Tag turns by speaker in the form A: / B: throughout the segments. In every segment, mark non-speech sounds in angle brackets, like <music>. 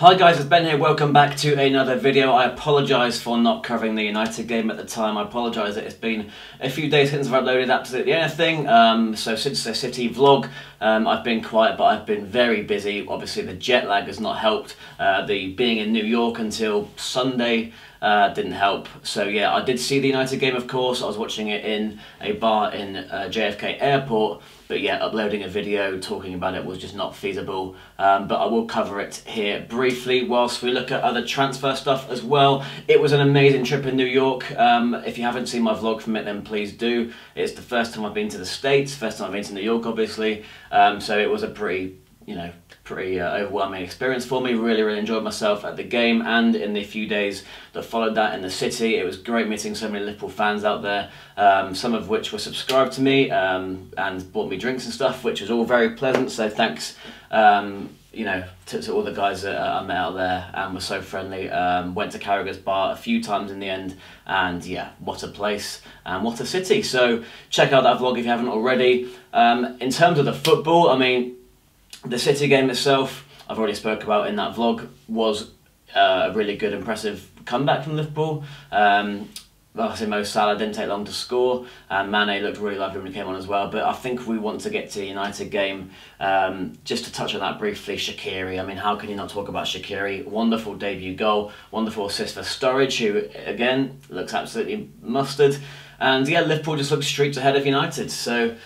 A: Hi guys, it's Ben here, welcome back to another video. I apologise for not covering the United game at the time. I apologise that it's been a few days since I've uploaded absolutely anything. Um, so since the City vlog, um, I've been quiet, but I've been very busy. Obviously the jet lag has not helped. Uh, the being in New York until Sunday uh, didn't help. So yeah, I did see the United game, of course. I was watching it in a bar in uh, JFK Airport. But yeah, uploading a video talking about it was just not feasible. Um, but I will cover it here briefly whilst we look at other transfer stuff as well. It was an amazing trip in New York. Um, if you haven't seen my vlog from it, then please do. It's the first time I've been to the States, first time I've been to New York, obviously. Um, so it was a pretty you know, pretty uh, overwhelming experience for me. Really, really enjoyed myself at the game and in the few days that followed that in the city. It was great meeting so many Liverpool fans out there, um, some of which were subscribed to me um, and bought me drinks and stuff, which was all very pleasant. So thanks, um, you know, to, to, all the guys that uh, I met out there and were so friendly. Um, went to Carragher's bar a few times in the end, and yeah, what a place and what a city. So check out that vlog if you haven't already. Um, in terms of the football, I mean the City game itself, I've already spoke about in that vlog, was uh, a really good, impressive comeback from Liverpool. Um, like I say, Mo Salah didn't take long to score, and Mane looked really lovely when he came on as well. But I think we want to get to the United game. Um, just to touch on that briefly, Shaqiri. I mean, how can you not talk about Shaqiri? Wonderful debut goal, wonderful assist for Sturridge, who again looks absolutely mustard. And yeah, Liverpool just looks streets ahead of United. So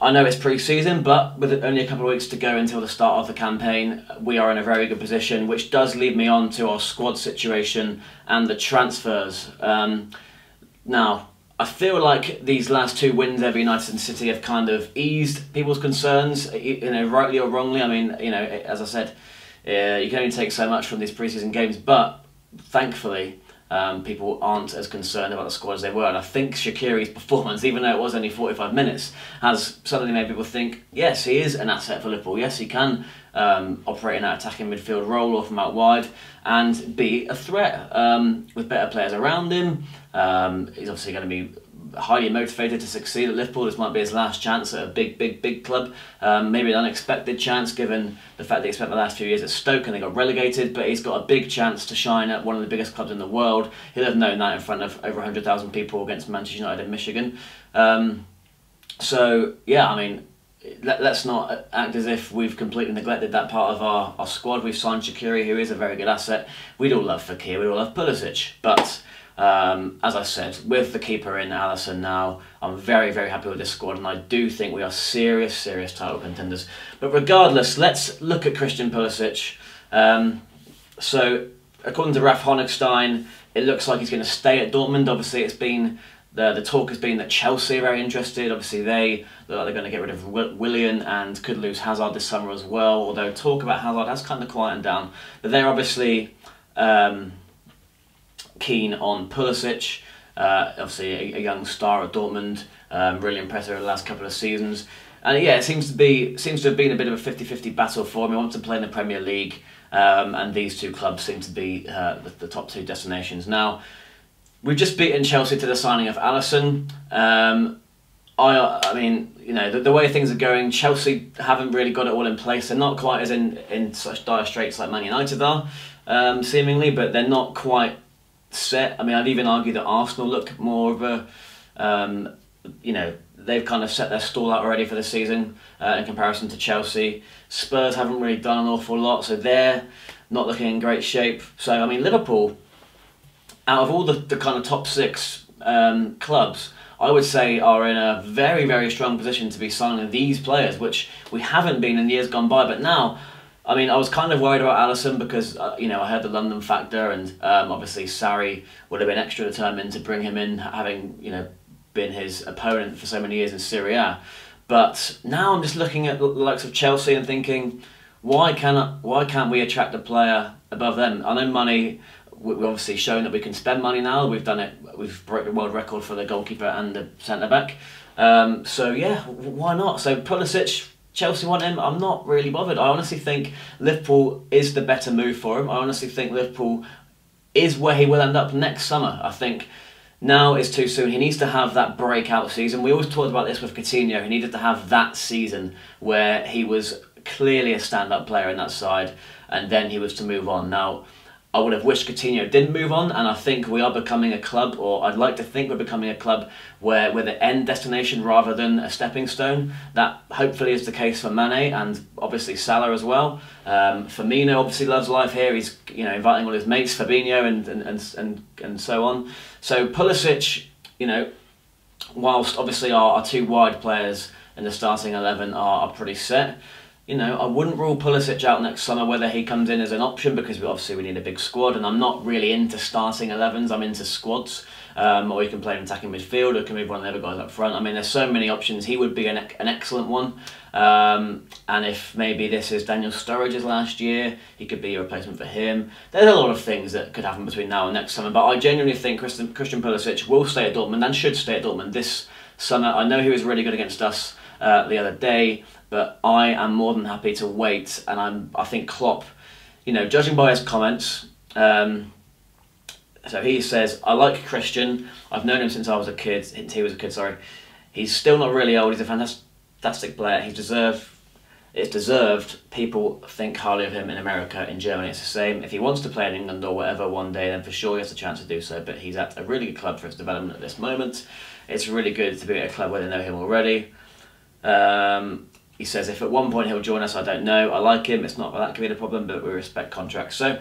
A: I know it's pre-season, but with only a couple of weeks to go until the start of the campaign, we are in a very good position, which does lead me on to our squad situation and the transfers. Um, now, I feel like these last two wins over United and City have kind of eased people's concerns, you know, rightly or wrongly. I mean, you know, as I said, uh, you can only take so much from these pre-season games, but thankfully, um, people aren't as concerned about the squad as they were. And I think Shaqiri's <laughs> performance, even though it was only 45 minutes, has suddenly made people think, yes, he is an asset for Liverpool. Yes, he can um, operate in that attacking midfield role or from out wide and be a threat um, with better players around him. Um, he's obviously going to be highly motivated to succeed at Liverpool. This might be his last chance at a big, big, big club. Um, maybe an unexpected chance given the fact that he spent the last few years at Stoke and they got relegated, but he's got a big chance to shine at one of the biggest clubs in the world. He'll have known that in front of over 100,000 people against Manchester United in Michigan. Um, so, yeah, I mean, let, us not act as if we've completely neglected that part of our, our squad. We've signed Shaqiri, who is a very good asset. We'd all love Fekir, we'd all love Pulisic, but um, as I said, with the keeper in Alisson now, I'm very, very happy with this squad, and I do think we are serious, serious title contenders. But regardless, let's look at Christian Pulisic. Um, so, according to Ralph Honigstein, it looks like he's going to stay at Dortmund. Obviously, it's been the the talk has been that Chelsea are very interested. Obviously, they they're going to get rid of Willian and could lose Hazard this summer as well. Although talk about Hazard has kind of quietened down, but they're obviously. Um, keen on Pulisic, uh, obviously a, a, young star at Dortmund, um, really impressive over the last couple of seasons. And yeah, it seems to be seems to have been a bit of a 50-50 battle for him. He wants to play in the Premier League, um, and these two clubs seem to be uh, the, the, top two destinations. Now, we've just beaten Chelsea to the signing of Alisson. Um, I, I mean, you know, the, the, way things are going, Chelsea haven't really got it all in place. They're not quite as in, in such dire straits like Man United are, um, seemingly, but they're not quite set. I mean, I'd even argue that Arsenal look more of a, um, you know, they've kind of set their stall out already for the season uh, in comparison to Chelsea. Spurs haven't really done an awful lot, so they're not looking in great shape. So, I mean, Liverpool, out of all the, the kind of top six um, clubs, I would say are in a very, very strong position to be signing these players, which we haven't been in years gone by. But now, I mean, I was kind of worried about Alisson because uh, you know I heard the London factor, and um, obviously Sarri would have been extra determined to bring him in, having you know been his opponent for so many years in Serie A. But now I'm just looking at the likes of Chelsea and thinking, why can't why can't we attract a player above them? I know money. We've obviously shown that we can spend money now. We've done it. We've broke the world record for the goalkeeper and the centre back. Um, so yeah, why not? So Pulisic Chelsea want him. I'm not really bothered. I honestly think Liverpool is the better move for him. I honestly think Liverpool is where he will end up next summer. I think now is too soon. He needs to have that breakout season. We always talked about this with Coutinho. He needed to have that season where he was clearly a stand-up player in that side, and then he was to move on. Now, I would have wished Coutinho didn't move on, and I think we are becoming a club, or I'd like to think we're becoming a club where we're the end destination rather than a stepping stone. That hopefully is the case for Mane and obviously Salah as well. Um, Firmino obviously loves life here. He's you know inviting all his mates, Fabinho and and and and, and so on. So Pulisic, you know, whilst obviously our, our two wide players in the starting eleven are, are pretty set you know, I wouldn't rule Pulisic out next summer whether he comes in as an option because we obviously we need a big squad and I'm not really into starting 11s, I'm into squads. Um, or you can play an attacking midfield or can move one of the other guys up front. I mean, there's so many options. He would be an, an excellent one. Um, and if maybe this is Daniel Sturridge's last year, he could be a replacement for him. There's a lot of things that could happen between now and next summer. But I genuinely think Christian, Christian Pulisic will stay at Dortmund and should stay at Dortmund this summer. I know he was really good against us uh, the other day. But I am more than happy to wait, and I'm. I think Klopp, you know, judging by his comments, um, so he says, "I like Christian. I've known him since I was a kid. He was a kid. Sorry, he's still not really old. He's a fantastic player. He's deserved. It's deserved. People think highly of him in America. In Germany, it's the same. If he wants to play in England or whatever one day, then for sure he has a chance to do so. But he's at a really good club for his development at this moment. It's really good to be at a club where they know him already." Um, he says if at one point he'll join us, I don't know. I like him. It's not that could be the problem, but we respect contracts. So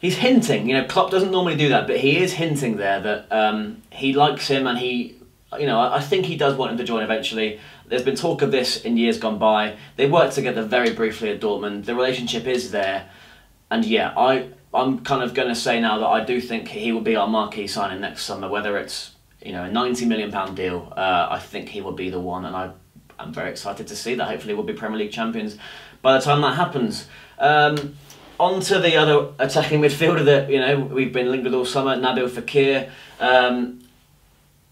A: he's hinting. You know, Klopp doesn't normally do that, but he is hinting there that um, he likes him and he, you know, I, think he does want him to join eventually. There's been talk of this in years gone by. They worked together very briefly at Dortmund. The relationship is there, and yeah, I I'm kind of going to say now that I do think he will be our marquee signing next summer. Whether it's you know a 90 million pound deal, uh, I think he will be the one, and I I'm very excited to see that. Hopefully, we'll be Premier League champions by the time that happens. Um, on to the other attacking midfielder that you know we've been linked with all summer, Nabil Fekir. Um,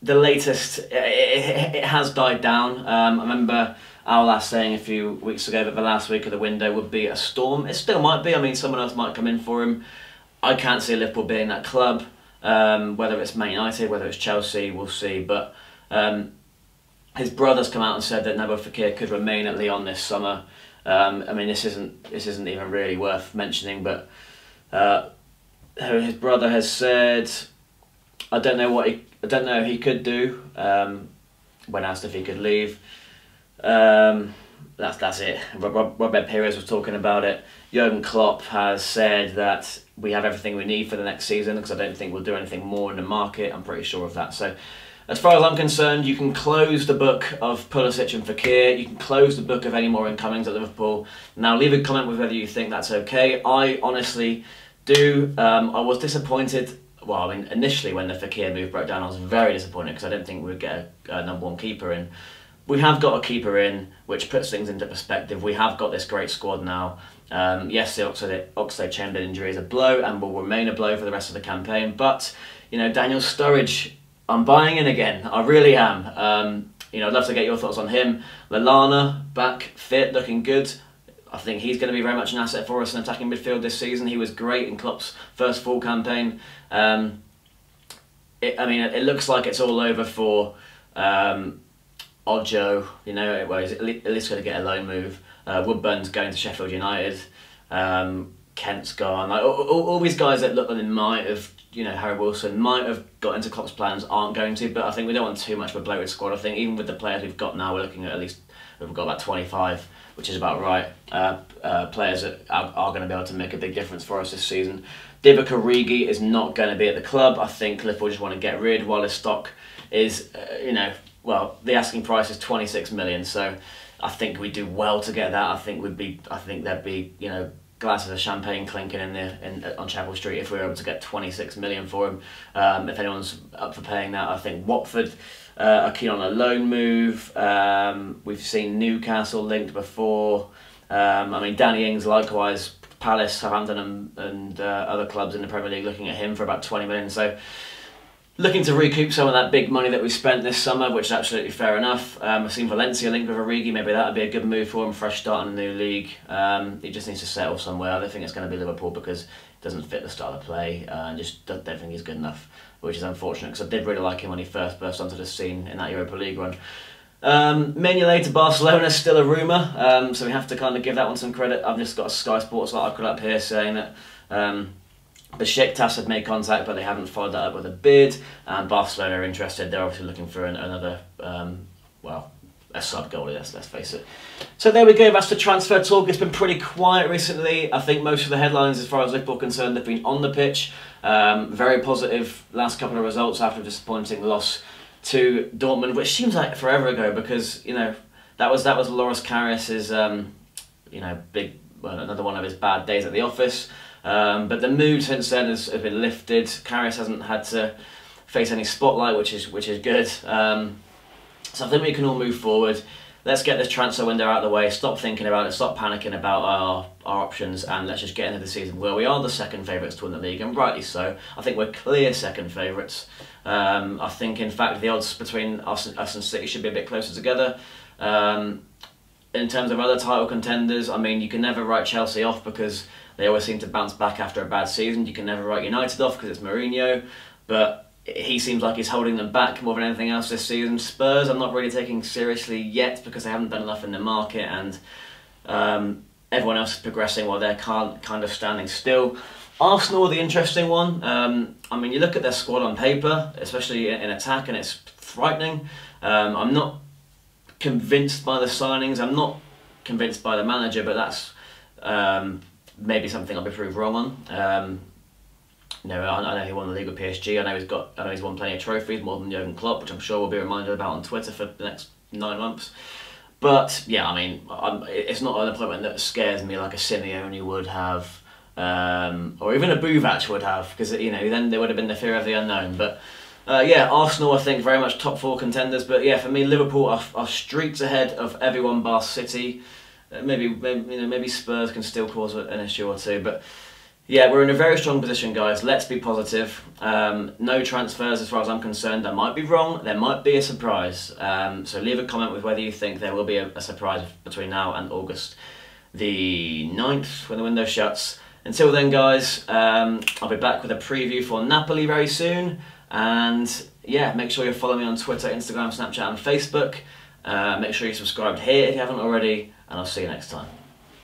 A: the latest, it, it, it, has died down. Um, I remember our last saying a few weeks ago that the last week of the window would be a storm. It still might be. I mean, someone else might come in for him. I can't see Liverpool being that club. Um, whether it's Man United, whether it's Chelsea, we'll see. But um, his brother's come out and said that Nabil Fekir could remain at Lyon this summer. Um, I mean, this isn't this isn't even really worth mentioning, but uh, his brother has said, I don't know what he, I don't know he could do. Um, when asked if he could leave, um, that's that's it. Rob, Rob Pires was talking about it. Jurgen Klopp has said that we have everything we need for the next season because I don't think we'll do anything more in the market. I'm pretty sure of that. So as far as I'm concerned, you can close the book of Pulisic and Fekir, You can close the book of any more incomings at Liverpool. Now, leave a comment with whether you think that's okay. I honestly do. Um, I was disappointed. Well, I mean, initially when the Fekir move broke down, I was very disappointed because I didn't think we would get a, a number one keeper in. We have got a keeper in, which puts things into perspective. We have got this great squad now. Um, yes, the Oxlade, Oxlade Chamberlain injury is a blow and will remain a blow for the rest of the campaign. But you know, Daniel Sturridge I'm buying in again. I really am. Um, you know, I'd love to get your thoughts on him. Lallana back fit, looking good. I think he's going to be very much an asset for us in attacking midfield this season. He was great in Klopp's first full campaign. Um, it, I mean, it, it, looks like it's all over for um, Ojo. You know, well, he's at least going to get a loan move. Uh, Woodburn's going to Sheffield United. Um, Kent's gone. Like all, all, all, these guys that look like they might have you know, Harry Wilson might have got into Klopp's plans, aren't going to, but I think we don't want too much of a bloated squad. I think even with the players we've got now, we're looking at at least, we've got about 25, which is about right. Uh, uh, players that are, are going to be able to make a big difference for us this season. Divock Origi is not going to be at the club. I think Liverpool just want to get rid while his stock is, uh, you know, well, the asking price is 26 million, so I think we do well to get that. I think we'd be, I think there'd be, you know, glasses of champagne clinking in the in, on Chapel Street if we were able to get 26 million for him. Um, if anyone's up for paying that, I think Watford uh, are keen on a loan move. Um, we've seen Newcastle linked before. Um, I mean, Danny Ings likewise. Palace, Southampton, and, and uh, other clubs in the Premier League looking at him for about 20 million. So looking to recoup some of that big money that we spent this summer, which is absolutely fair enough. Um, I've seen Valencia linked with Origi, maybe that would be a good move for him, fresh start in a new league. Um, he just needs to settle somewhere. I don't think it's going to be Liverpool because it doesn't fit the style of play uh, and just don't, think he's good enough, which is unfortunate because I did really like him when he first burst onto the scene in that Europa League run. Um, Mignolet to Barcelona is still a rumour, um, so we have to kind of give that one some credit. I've just got a Sky Sports article up here saying that um, Besiktas have made contact, but they haven't followed that up with a bid, and Barcelona are interested. They're obviously looking for an, another, um, well, a sub goalie, let's, let's face it. So there we go, that's the transfer talk. It's been pretty quiet recently. I think most of the headlines, as far as Liverpool concerned, have been on the pitch. Um, very positive last couple of results after a disappointing loss to Dortmund, which seems like forever ago because, you know, that was that was Loris Karius's, um, you know, big, well, another one of his bad days at the office. Um, but the mood since then has, has been lifted. Karius hasn't had to face any spotlight, which is which is good. Um, so I think we can all move forward. Let's get this transfer window out of the way. Stop thinking about it. Stop panicking about our, our options, and let's just get into the season where we are the second favourites to win the league, and rightly so. I think we're clear second favourites. Um, I think, in fact, the odds between us and, us and City should be a bit closer together. Um, in terms of other title contenders, I mean, you can never write Chelsea off because they always seem to bounce back after a bad season. You can never write United off because it's Mourinho, but he seems like he's holding them back more than anything else this season. Spurs, I'm not really taking seriously yet because they haven't done enough in the market, and um, everyone else is progressing while they're kind of standing still. Arsenal the interesting one. Um, I mean, you look at their squad on paper, especially in attack, and it's frightening. Um, I'm not convinced by the signings. I'm not convinced by the manager, but that's um, maybe something I'll be proved wrong on. Um, no, I, know he won the league with PSG. I know he's got. I know he's won plenty of trophies, more than Jurgen Klopp, which I'm sure we'll be reminded about on Twitter for the next nine months. But yeah, I mean, I'm, it's not an appointment that scares me like a Simeone would have, um, or even a Buvac would have, because you know then there would have been the fear of the unknown. But uh, yeah, Arsenal I think very much top four contenders. But yeah, for me, Liverpool are, are streets ahead of everyone bar City. Uh, maybe, maybe you know maybe Spurs can still cause an issue or two, but yeah, we're in a very strong position, guys. Let's be positive. Um, no transfers, as far as I'm concerned. I might be wrong. There might be a surprise. Um, so leave a comment with whether you think there will be a, a surprise between now and August the 9th when the window shuts. Until then, guys, um, I'll be back with a preview for Napoli very soon. And yeah, make sure you follow me on Twitter, Instagram, Snapchat, and Facebook. Uh, make sure you subscribed here if you haven't already, and I'll see you next time.